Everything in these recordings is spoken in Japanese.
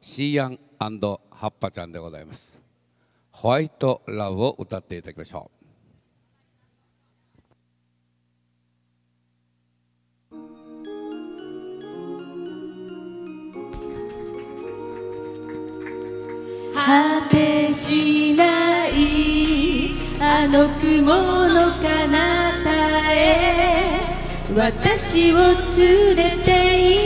シーアンハッパちゃんでございます。ホワイトラブを歌っていただきましょう。果てしないあの雲の彼方へ私を連れて行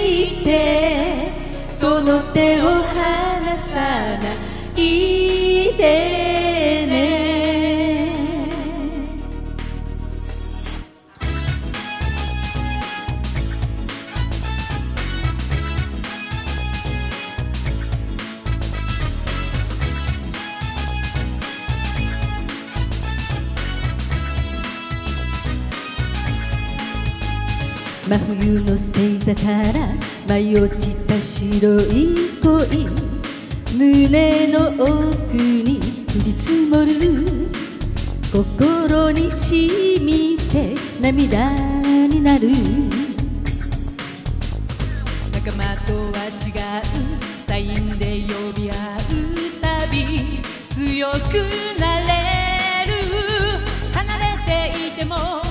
真冬の星座から舞い落ちた白い恋胸の奥に降り積もる。心に染みて涙になる。仲間とは違う。サインで呼び合うたび強くなれる。離れていても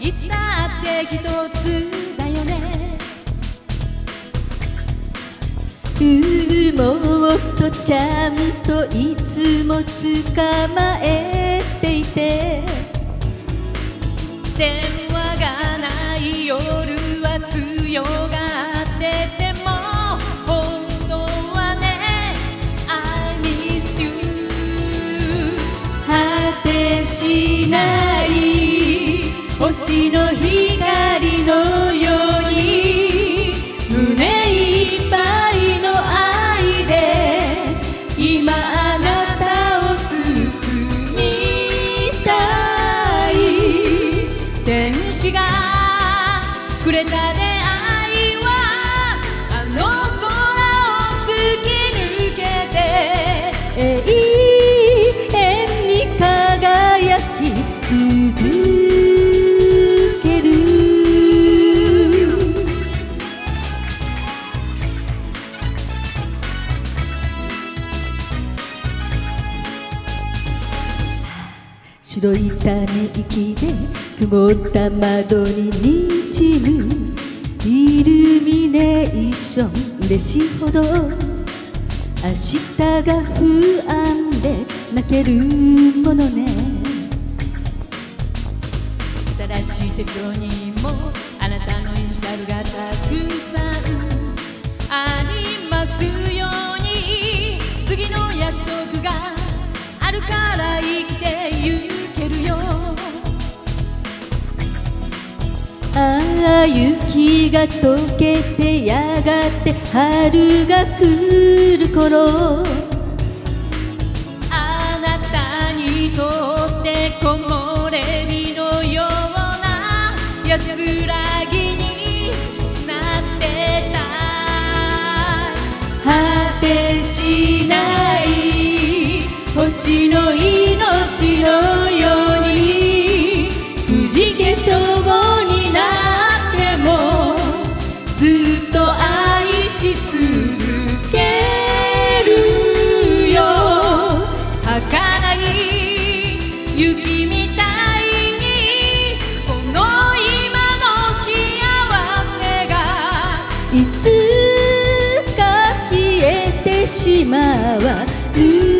いつだって一つだよね。もっとちゃんといつも捕まえていて。電話がない夜は強がってて。星の光のように胸いっぱいの愛で今あなたを包みたい。天使がくれたね。白いため息で曇った窓ににじむイルミネーション嬉しいほど。明日が不安で泣けるものね。新しい手帳にもあなたのイニシャルが雪が溶けてやがて春が来る頃。あなたにとって木漏れ日のような安らぎになってた。果てしない星の命のように。いつか消えてしまう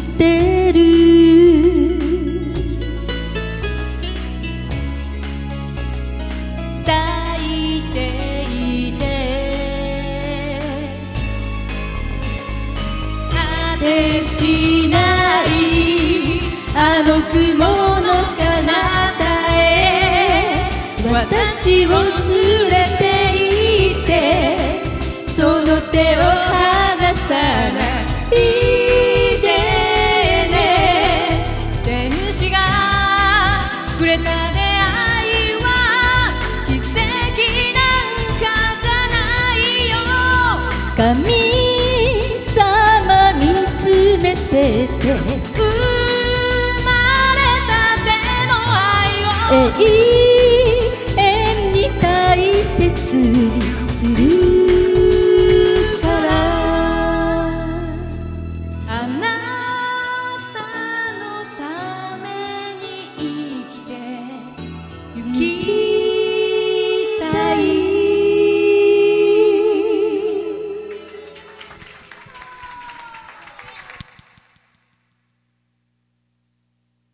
してる。抱いていて。果てしない。あの雲の彼方へ。私をくれた出会いは奇跡なんかじゃないよ。神様見つめてて。生まれたての愛を。永遠に大切。に